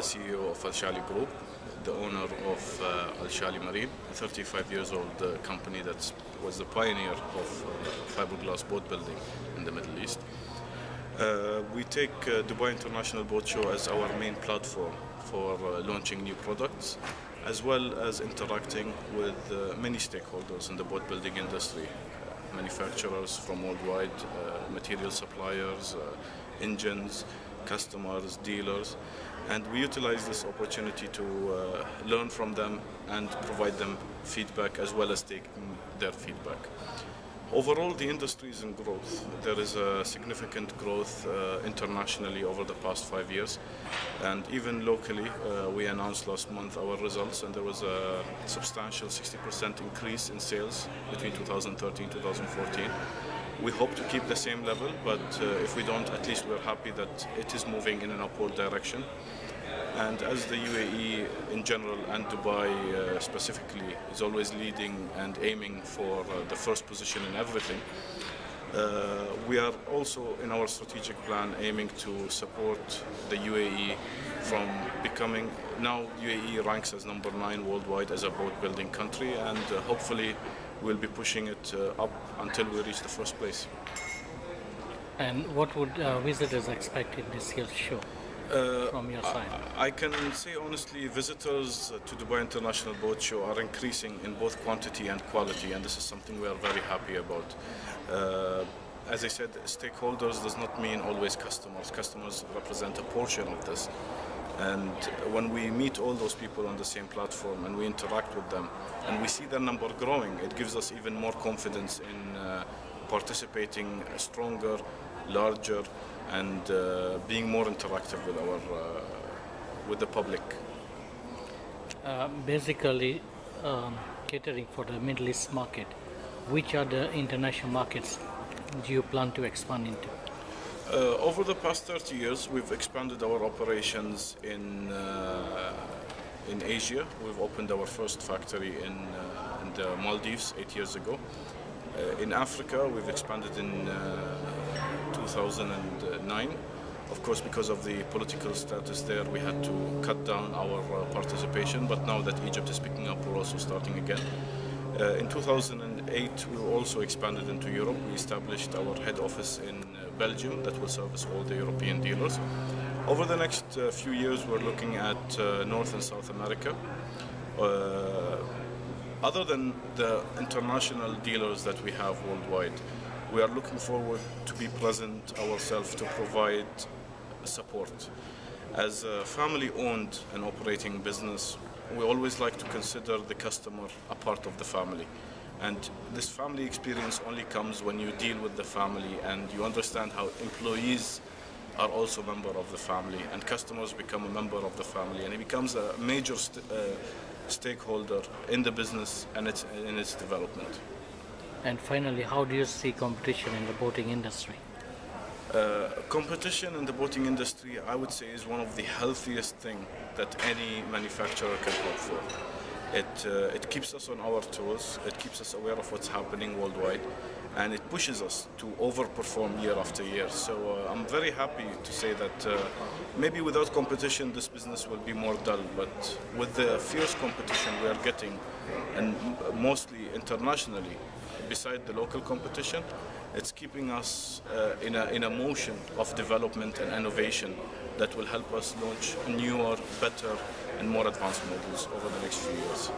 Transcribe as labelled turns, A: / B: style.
A: the CEO of Al Shaali Group, the owner of uh, Al Shaali Marine, a 35 years old uh, company that was the pioneer of uh, fiberglass boat building in the Middle East. Uh, we take uh, Dubai International Boat Show as our main platform for uh, launching new products, as well as interacting with many stakeholders in the boat building industry, manufacturers from worldwide, material suppliers, engines, customers, dealers, and we utilize this opportunity to uh, learn from them and provide them feedback as well as taking their feedback. Overall, the industry is in growth. There is a significant growth uh, internationally over the past five years, and even locally, uh, we announced last month our results, and there was a substantial 60% increase in sales between 2013 and 2014. We hope to keep the same level, but uh, if we don't, at least we're happy that it is moving in an upward direction. And as the UAE in general and Dubai uh, specifically is always leading and aiming for uh, the first position in everything, uh, we are also in our strategic plan aiming to support the UAE from becoming now UAE ranks as number nine worldwide as a boat building country, and uh, hopefully we'll be pushing it uh, up until we reach the first place.
B: And what would uh, visitors expect in this year's show
A: Uh,
B: from your side?
A: I can say honestly, visitors to Dubai International Boat Show are increasing in both quantity and quality, and this is something we are very happy about. Uh, as I said, stakeholders does not mean always customers. Customers represent a portion of this. And when we meet all those people on the same platform and we interact with them and we see their number growing, it gives us even more confidence in uh, participating stronger, larger, and uh, being more interactive with our uh, with the public.
B: Uh, basically, um, catering for the Middle East market, which are the international markets do you plan to expand into?
A: Uh, over the past 30 years, we've expanded our operations in uh, in Asia. We've opened our first factory in uh, in the Maldives eight years ago. Uh, in Africa, we've expanded in uh, 2009. Of course, because of the political status there, we had to cut down our uh, participation. But now that Egypt is picking up, we're also starting again. Uh, in 2008, we also expanded into Europe. We established our head office in uh, Belgium that will service all the European dealers. Over the next uh, few years, we're looking at North and South America. Other than the international dealers that we have worldwide, we are looking forward to be present ourselves to provide support. As a family-owned and operating business, we always like to consider the customer a part of the family. And this family experience only comes when you deal with the family and you understand how employees are also member of the family and customers become a member of the family and it becomes a major uh, stakeholder in the business and its, in its development.
B: And finally, how do you see competition in the boating industry?
A: Uh, competition in the boating industry, I would say, is one of the healthiest thing that any manufacturer can hope for. It, uh, it keeps us on our toes, it keeps us aware of what's happening worldwide, and it pushes us to overperform year after year. So uh, I'm very happy to say that uh, maybe without competition this business will be more dull, but with the fierce competition we are getting, and mostly internationally, beside the local competition, it's keeping us uh, in, a, in a motion of development and innovation that will help us launch newer, better, and more advanced models over the next few years.